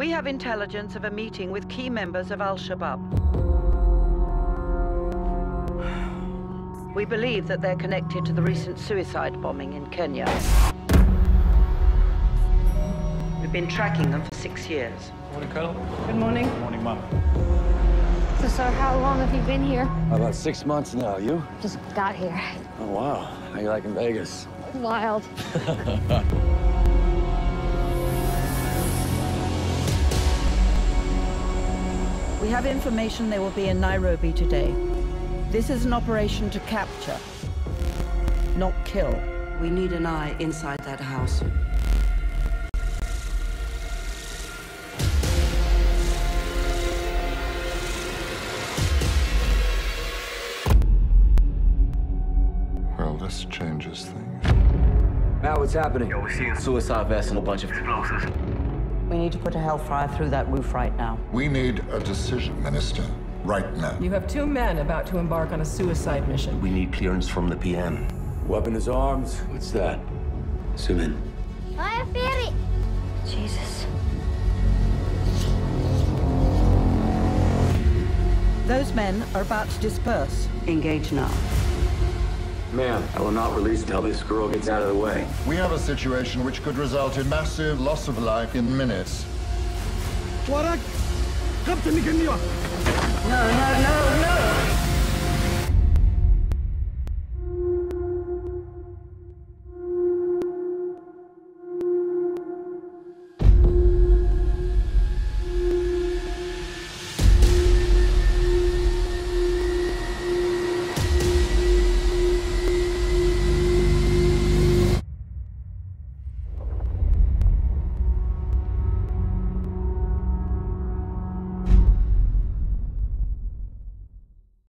We have intelligence of a meeting with key members of Al Shabaab. We believe that they're connected to the recent suicide bombing in Kenya. We've been tracking them for six years. Morning, Colonel. Good morning. Morning, Mum. So, sir, how long have you been here? About six months now. You? Just got here. Oh, wow. How you liking Vegas? Wild. We have information they will be in Nairobi today. This is an operation to capture, not kill. We need an eye inside that house. Well, this changes things. Matt, what's happening? We're seeing suicide vests and a bunch of explosives. We need to put a Hellfire through that roof right now. We need a decision, Minister, right now. You have two men about to embark on a suicide mission. We need clearance from the PM. Weapon is arms. What's that? Zoom in. Fire ferry. Jesus. Those men are about to disperse. Engage now. Ma'am, I will not release until this girl gets out of the way. We have a situation which could result in massive loss of life in minutes. No, no, no, no!